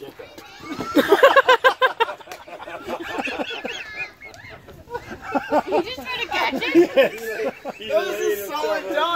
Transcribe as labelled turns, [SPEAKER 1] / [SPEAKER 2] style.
[SPEAKER 1] Get that.
[SPEAKER 2] you just try to catch it?
[SPEAKER 1] That was a solid dumb.